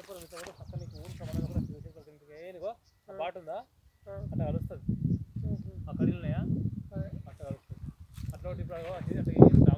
కూడా మీతో కూడా పక్కన నీకు ఊరు సమానంగా కూడా శివశంకర్ తింటే ఏనుగో ఆ బాట ఉందా? అట్లా కలుస్తుంది. ఆ కర్రీలు ఉన్నాయా? అట్లా కలుస్తుంది. అట్లా ఒకటి ఇప్పుడు అట్లా